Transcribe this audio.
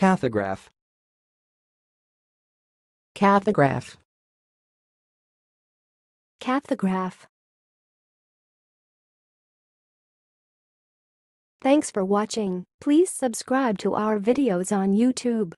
Cathograph. Cathograph. Cathograph. Thanks for watching. Please subscribe to our videos on YouTube.